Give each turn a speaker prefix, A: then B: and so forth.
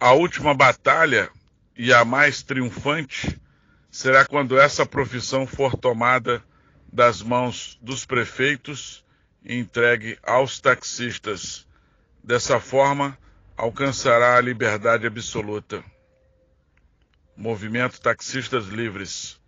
A: A última batalha e a mais triunfante será quando essa profissão for tomada das mãos dos prefeitos e entregue aos taxistas. Dessa forma, alcançará a liberdade absoluta. Movimento Taxistas Livres.